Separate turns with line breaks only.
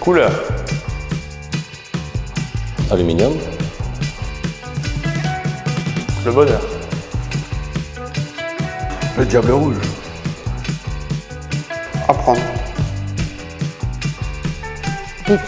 Couleur.
Aluminium.
Le bonheur.
Le diable rouge.
Apprendre.
Vite.